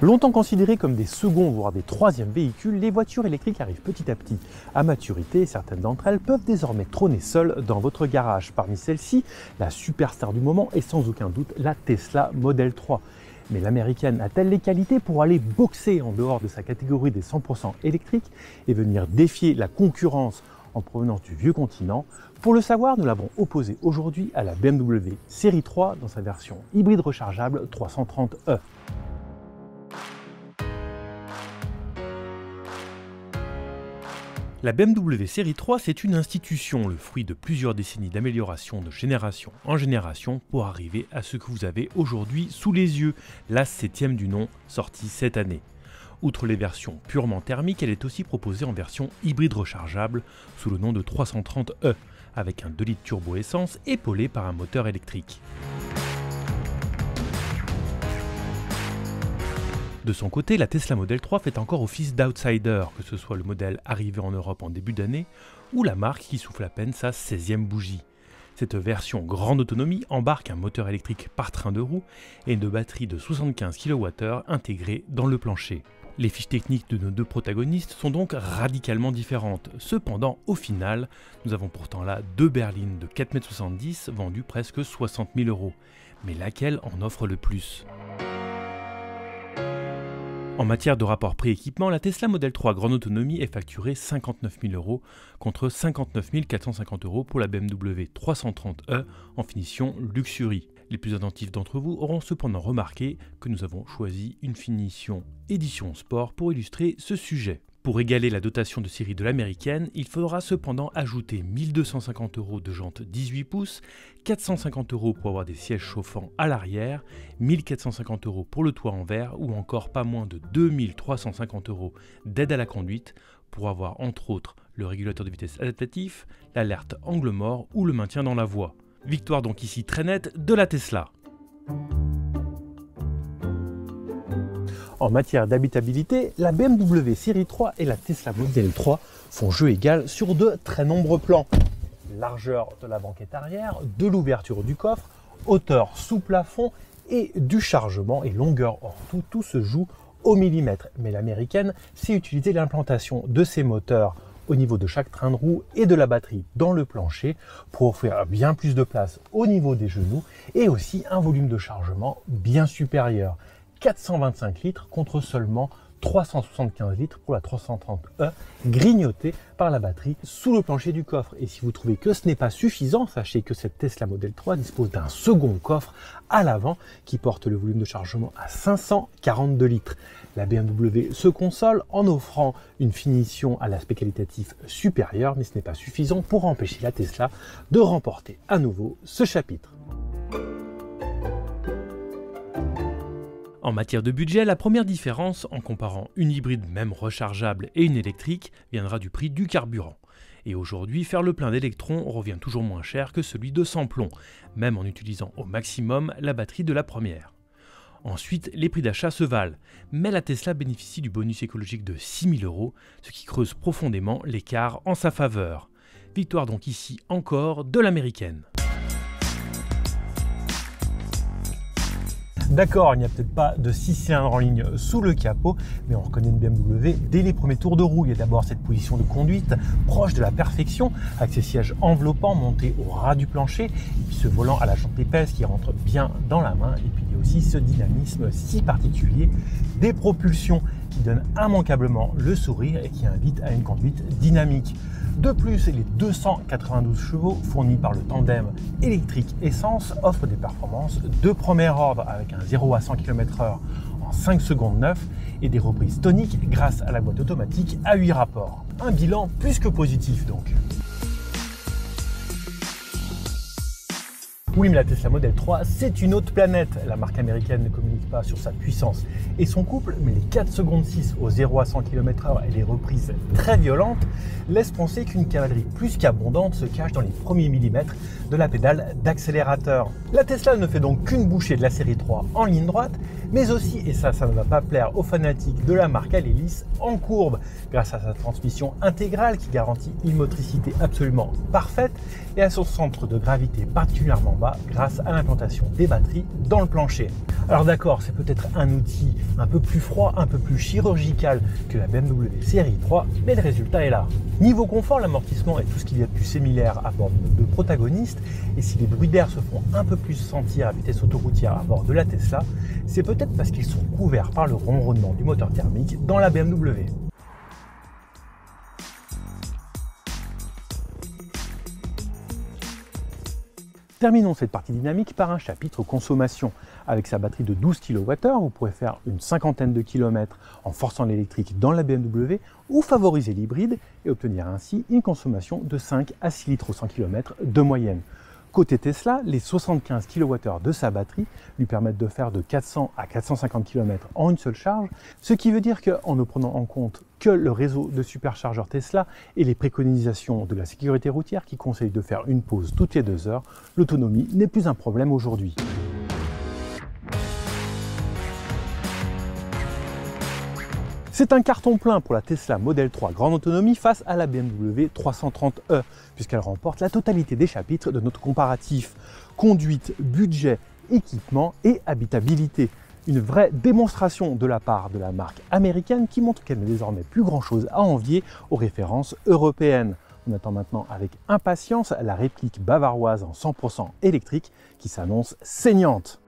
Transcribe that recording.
Longtemps considérées comme des seconds voire des troisièmes véhicules, les voitures électriques arrivent petit à petit à maturité et certaines d'entre elles peuvent désormais trôner seules dans votre garage. Parmi celles-ci, la superstar du moment est sans aucun doute la Tesla Model 3. Mais l'américaine a-t-elle les qualités pour aller boxer en dehors de sa catégorie des 100% électriques et venir défier la concurrence en provenance du vieux continent? Pour le savoir, nous l'avons opposée aujourd'hui à la BMW Série 3 dans sa version hybride rechargeable 330e. La BMW Série 3, c'est une institution, le fruit de plusieurs décennies d'amélioration de génération en génération pour arriver à ce que vous avez aujourd'hui sous les yeux, la septième du nom, sortie cette année. Outre les versions purement thermiques, elle est aussi proposée en version hybride rechargeable sous le nom de 330e, avec un 2 litres turbo essence épaulé par un moteur électrique. De son côté, la Tesla Model 3 fait encore office d'outsider, que ce soit le modèle arrivé en Europe en début d'année ou la marque qui souffle à peine sa 16e bougie. Cette version grande autonomie embarque un moteur électrique par train de roue et une batterie de 75 kWh intégrée dans le plancher. Les fiches techniques de nos deux protagonistes sont donc radicalement différentes. Cependant, au final, nous avons pourtant là deux berlines de 4,70 m vendues presque 60 000 euros. Mais laquelle en offre le plus? En matière de rapport prix-équipement, la Tesla Model 3 grande autonomie est facturée 59 000 euros contre 59 450 euros pour la BMW 330e en finition Luxury. Les plus attentifs d'entre vous auront cependant remarqué que nous avons choisi une finition édition sport pour illustrer ce sujet. Pour égaler la dotation de série de l'américaine, il faudra cependant ajouter 1250 euros de jantes 18 pouces, 450 euros pour avoir des sièges chauffants à l'arrière, 1450 euros pour le toit en verre ou encore pas moins de 2350 euros d'aide à la conduite pour avoir entre autres le régulateur de vitesse adaptatif, l'alerte angle mort ou le maintien dans la voie. Victoire donc ici très nette de la Tesla. En matière d'habitabilité, la BMW Série 3 et la Tesla Model 3 font jeu égal sur de très nombreux plans. Largeur de la banquette arrière, de l'ouverture du coffre, hauteur sous plafond et du chargement et longueur hors tout, tout se joue au millimètre. Mais l'américaine sait utiliser l'implantation de ses moteurs au niveau de chaque train de roue et de la batterie dans le plancher pour offrir bien plus de place au niveau des genoux et aussi un volume de chargement bien supérieur. 425 litres contre seulement 375 litres pour la 330e, grignotée par la batterie sous le plancher du coffre. Et si vous trouvez que ce n'est pas suffisant, sachez que cette Tesla Model 3 dispose d'un second coffre à l'avant qui porte le volume de chargement à 542 litres. La BMW se console en offrant une finition à l'aspect qualitatif supérieur, mais ce n'est pas suffisant pour empêcher la Tesla de remporter à nouveau ce chapitre. En matière de budget, la première différence en comparant une hybride même rechargeable et une électrique viendra du prix du carburant. Et aujourd'hui, faire le plein d'électrons revient toujours moins cher que celui de sans plomb, même en utilisant au maximum la batterie de la première. Ensuite, les prix d'achat se valent, mais la Tesla bénéficie du bonus écologique de 6000 euros, ce qui creuse profondément l'écart en sa faveur. Victoire donc ici encore de l'américaine. D'accord, il n'y a peut-être pas de 6 cylindres en ligne sous le capot, mais on reconnaît une BMW dès les premiers tours de roue. Il y a d'abord cette position de conduite proche de la perfection, avec ses sièges enveloppants montés au ras du plancher, et puis ce volant à la jante épaisse qui rentre bien dans la main, et puis il y a aussi ce dynamisme si particulier des propulsions qui donnent immanquablement le sourire et qui invitent à une conduite dynamique. De plus, les 292 chevaux fournis par le tandem électrique-essence offrent des performances de premier ordre avec un 0 à 100 km/h en 5 secondes 9 et des reprises toniques grâce à la boîte automatique à 8 rapports. Un bilan plus que positif donc. Oui, mais la Tesla Model 3, c'est une autre planète. La marque américaine ne communique pas sur sa puissance et son couple, mais les 4 secondes 6 au 0 à 100 km/h et les reprises très violentes laissent penser qu'une cavalerie plus qu'abondante se cache dans les premiers millimètres de la pédale d'accélérateur. La Tesla ne fait donc qu'une bouchée de la série 3 en ligne droite, mais aussi, et ça, ça ne va pas plaire aux fanatiques de la marque à l'hélice, en courbe, grâce à sa transmission intégrale qui garantit une motricité absolument parfaite et à son centre de gravité particulièrement bas grâce à l'implantation des batteries dans le plancher. Alors d'accord, c'est peut-être un outil un peu plus froid, un peu plus chirurgical que la BMW série 3, mais le résultat est là. Niveau confort, l'amortissement est tout ce qu'il y a de plus similaire à bord de protagonistes, et si les bruits d'air se font un peu plus sentir à vitesse autoroutière à bord de la Tesla, c'est peut-être parce qu'ils sont couverts par le ronronnement du moteur thermique dans la BMW. Terminons cette partie dynamique par un chapitre consommation. Avec sa batterie de 12 kWh, vous pourrez faire une cinquantaine de kilomètres en forçant l'électrique dans la BMW ou favoriser l'hybride et obtenir ainsi une consommation de 5 à 6 litres au 100 km de moyenne. Côté Tesla, les 75 kWh de sa batterie lui permettent de faire de 400 à 450 km en une seule charge, ce qui veut dire qu'en ne prenant en compte que le réseau de superchargeurs Tesla et les préconisations de la sécurité routière qui conseillent de faire une pause toutes les deux heures, l'autonomie n'est plus un problème aujourd'hui. C'est un carton plein pour la Tesla Model 3 grande autonomie face à la BMW 330e, puisqu'elle remporte la totalité des chapitres de notre comparatif conduite, budget, équipement et habitabilité. Une vraie démonstration de la part de la marque américaine qui montre qu'elle n'a désormais plus grand-chose à envier aux références européennes. On attend maintenant avec impatience la réplique bavaroise en 100% électrique qui s'annonce saignante.